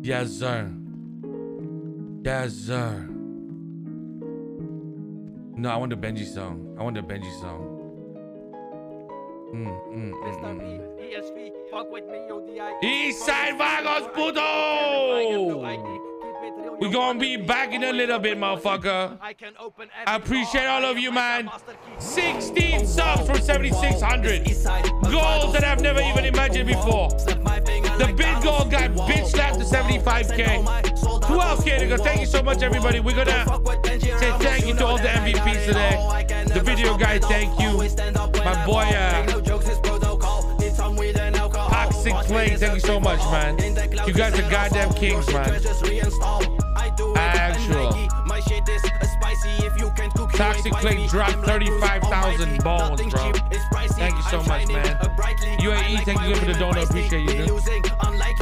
Yes, sir. Yes, sir. No, I want the Benji song. I want the Benji song. Mm, mm, mm, Mr. ESV, fuck with me, ODI. East Vagos, puto! We gonna be back in a little bit, motherfucker. I can open I appreciate all of you, man. 16 subs from 7,600. Goals that I've never even imagined before. 5K. 12K to go. Thank you so much, everybody. We're going to say thank you to all the MVPs today. The video guy, thank you. My boy, uh, Toxic Plague. thank you so much, man. You guys are goddamn kings, man. Actual. Toxic Plague dropped 35,000 balls, bro. Thank you so much, man. UAE, thank you for the donor. Appreciate you, dude.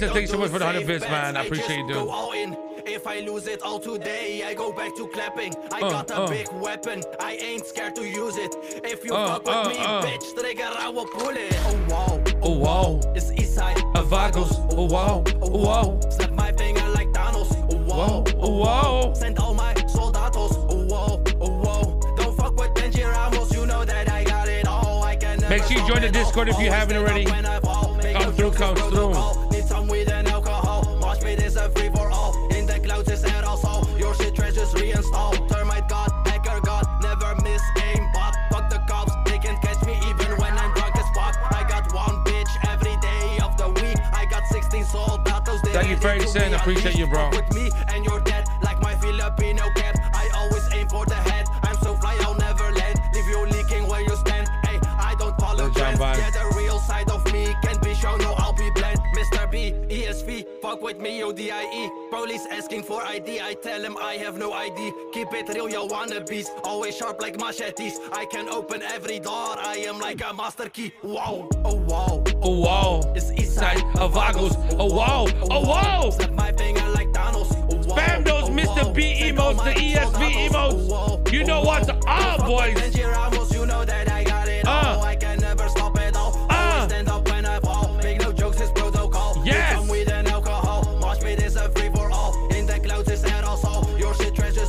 Hey, Very I sick, don't thank you so much for the 100 bits, man. I appreciate you, dude. go all in. If I lose it all today, I go back to clapping. I Uh, got a uh. big weapon. I ain't scared to use it. If you Uh, fuck with uh, me, uh. bitch, trigger, I will pull it. Oh wow, Oh, wow. it's east side. A Vagos. Oh, wow. Oh, wow. Snap my finger like Thanos. Oh wow, Oh, wow. Send all my soldados. Oh whoa, oh whoa. Don't fuck with Benji Ramos. You know that I got it all. I can Make sure you join the Discord if you haven't already. stand up when I fall. Make Come through, come through. A free for all. In the clouds is aerosol. Your shit trash just reinstall. Termite god, hacker god, never miss aim bot. Fuck the cops, they can catch me even when I'm drunk as fuck. I got one bitch every day of the week. I got 16 soldados. they Thank you, Ferguson. be Appreciate you, bro. With me and you're dead like my Filipino cat. I always aim for the head. Fuck with me, ODIE. Police asking for ID. I tell him I have no ID. Keep it real, you wannabes. Always sharp like machetes. I can open every door. I am like a master key. Wow, oh wow. Oh, wow. It's east side A Vagos. Oh, wow. Oh, wow. Snap my finger like Thanos. Oh. Spam those Oh, Mr. B emotes, the ESV oh emotes. Oh. You know Oh, what's up, boys?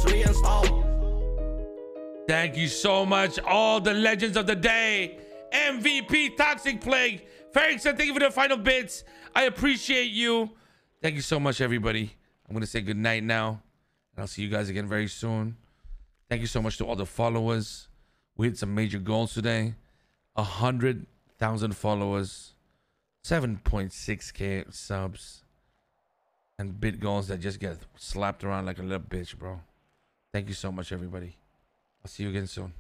Just reinstall. Thank you so much, all the legends of the day. MVP Toxic Plague. Ferguson, thank you for the final bits. I appreciate you. Thank you so much, everybody. I'm going to say good night now. And I'll see you guys again very soon. Thank you so much to all the followers. We hit some major goals today. 100,000 followers. 7.6k subs. And bit goals that just get slapped around like a little bitch, bro. Thank you so much, everybody. I'll see you again soon.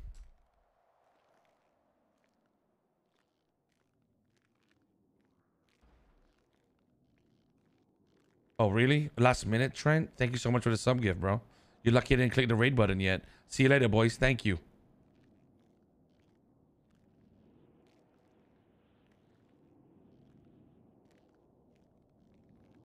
Oh, really? Last minute, Trent? Thank you so much for the sub gift, bro. You're lucky I didn't click the raid button yet. See you later, boys. Thank you.